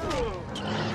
Oh!